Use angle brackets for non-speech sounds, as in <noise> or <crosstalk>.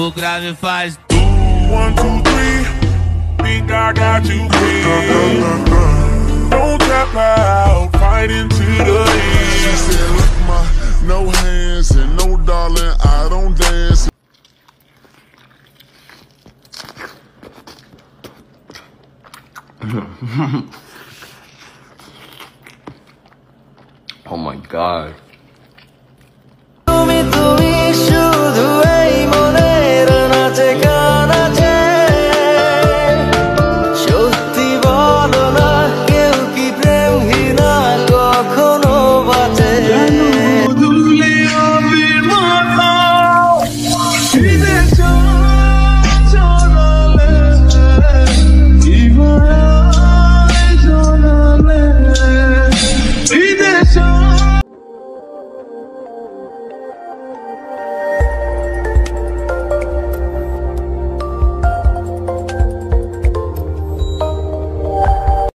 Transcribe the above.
O grave faz One, two, three. Think I got you pinned. Don't tap out, fight into the She said, look, my no hands and no darling, I don't dance. <laughs> Oh my god. show.